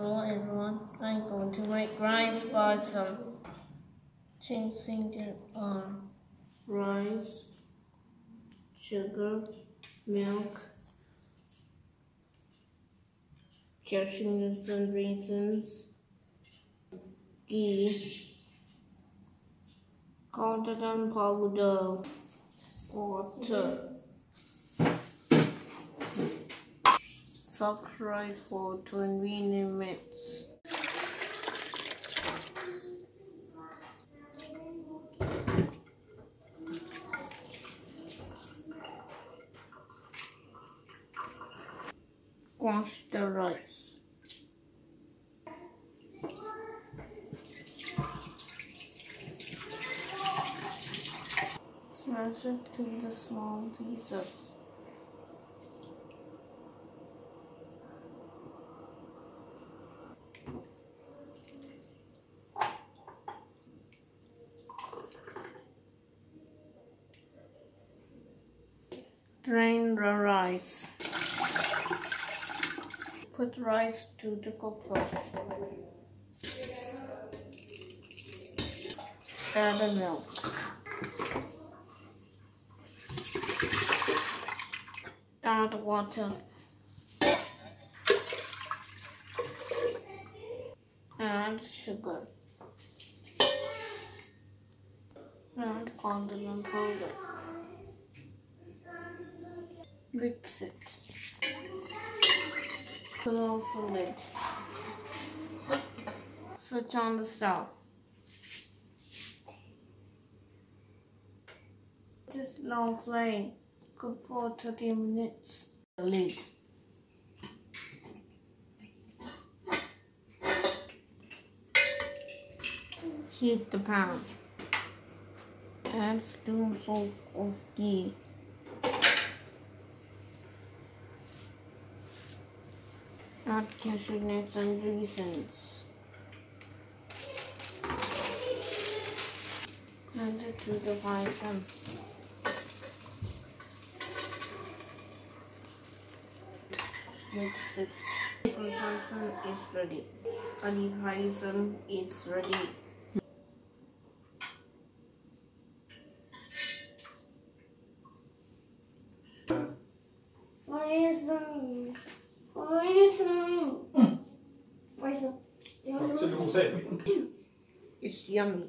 Hello everyone, I'm going to make rice payasam things on um, rice, sugar, milk, cashew nuts and raisins, ghee, cardamom powder, water. Soak rice for 20 minutes. Wash the rice. Smash it to the small pieces. Drain the rice. Put rice to the cooker. Add the milk. Add water. Add sugar. Add cardamom powder mix it. Close the lid. Switch on the stove. Just low flame. Cook for 30 minutes. The lid. Heat the pan. Add spoonful of ghee. Add cashew nuts and raisins. Add it to the payasam. Mix it. The is ready. The payasam is ready. It's yummy.